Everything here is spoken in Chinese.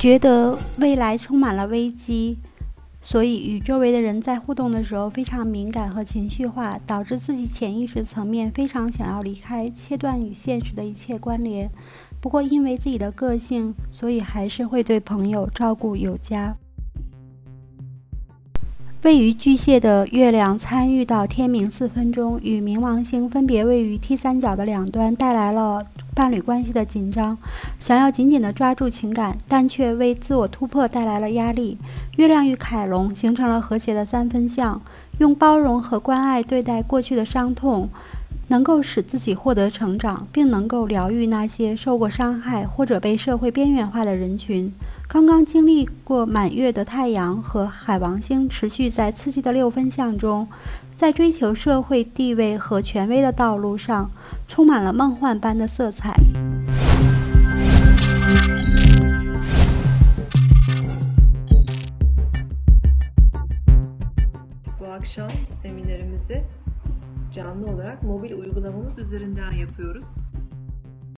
觉得未来充满了危机，所以与周围的人在互动的时候非常敏感和情绪化，导致自己潜意识层面非常想要离开，切断与现实的一切关联。不过因为自己的个性，所以还是会对朋友照顾有加。位于巨蟹的月亮参与到天明四分钟，与冥王星分别位于 T 三角的两端，带来了伴侣关系的紧张，想要紧紧地抓住情感，但却为自我突破带来了压力。月亮与凯龙形成了和谐的三分相，用包容和关爱对待过去的伤痛，能够使自己获得成长，并能够疗愈那些受过伤害或者被社会边缘化的人群。刚刚经历过满月的太阳和海王星持续在刺激的六分相中，在追求社会地位和权威的道路上，充满了梦幻般的色彩。